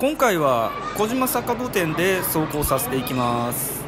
今回は小島坂戸店で走行させていきます。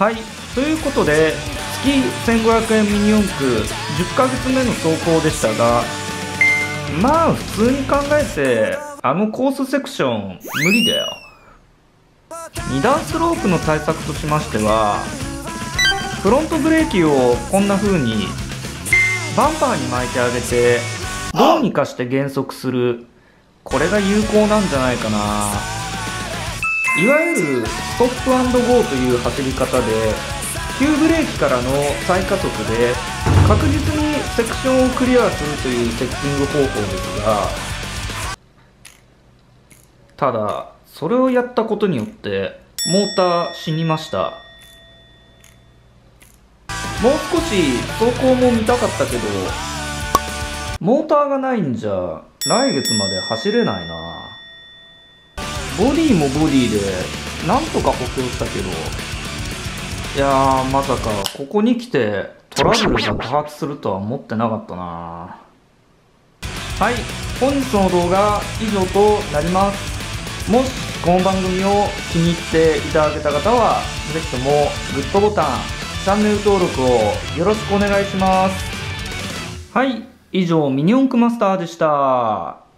はい。ということで月1500円ミニ四駆10ヶ月目の走行でしたがまあ普通に考えてあのコースセクション無理だよ。2段スロープの対策としましてはフロントブレーキをこんな風にバンパーに巻いてあげてどうにかして減速する。これが有効なんじゃないかな。いわゆるストップゴーという走り方で急ブレーキからの再加速で確実にセクションをクリアするというセッティング方法ですがただそれをやったことによってモーター死にました。もう少し走行も見たかったけどモーターがないんじゃ来月まで走れないな。ボディもボディでなんとか補強したけど。いやーまさかここに来てトラブルが多発するとは思ってなかったな。はい本日の動画以上となります。もしこの番組を気に入っていただけた方は是非ともグッドボタンチャンネル登録をよろしくお願いします。はい以上ミニ四駆マスターでした。